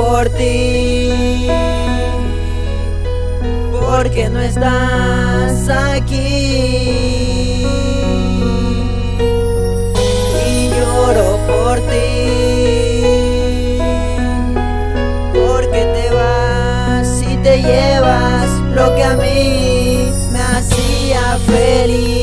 por ti, porque no estás aquí. Y lloro por ti, porque te vas y te llevas lo que a mí me hacía feliz.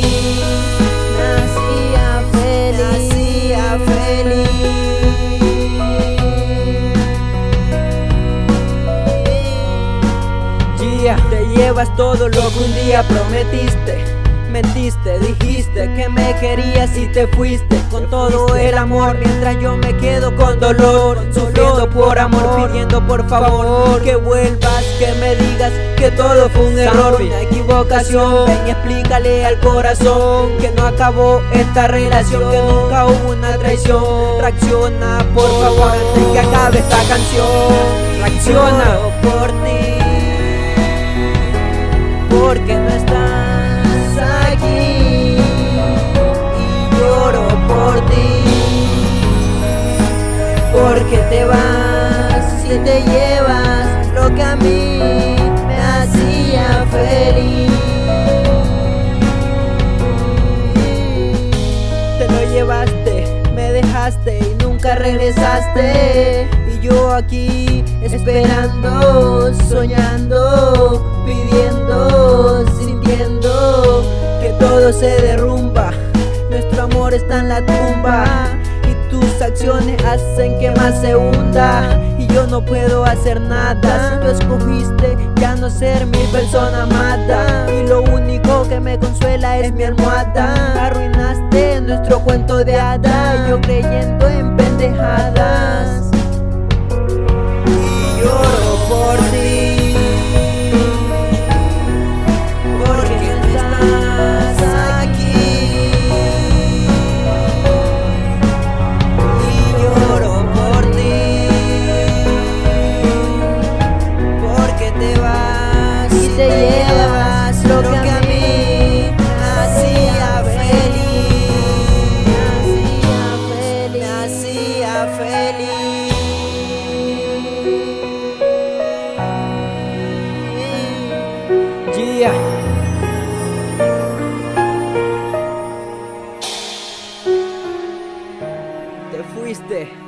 Te llevas todo lo que un día prometiste. Mentiste, dijiste que me querías y te fuiste con todo el amor mientras yo me quedo con dolor, sufriendo por amor, pidiendo por favor que vuelvas, que me digas que todo fue un error, una equivocación. Ven y explícale al corazón que no acabó esta relación, que nunca hubo una traición. Reacciona por favor antes que acabe esta canción. Reacciona por ti, porque no estás aquí. Y lloro por ti, porque te vas y te llevas lo que a mí me hacía feliz. Te lo llevaste, me dejaste y nunca regresaste. Y yo aquí esperando, soñando, pidiendo, sintiendo que todo se derrumba. Nuestro amor está en la tumba y tus acciones hacen que más se hunda. Y yo no puedo hacer nada si tú escogiste ya no ser mi persona amada. Y lo único que me consuela es mi almohada. Arruinaste nuestro cuento de hadas, yo creyendo en pendejadas. te llevas lo que a mí hacía feliz. Me hacía feliz. Yeah. Te fuiste.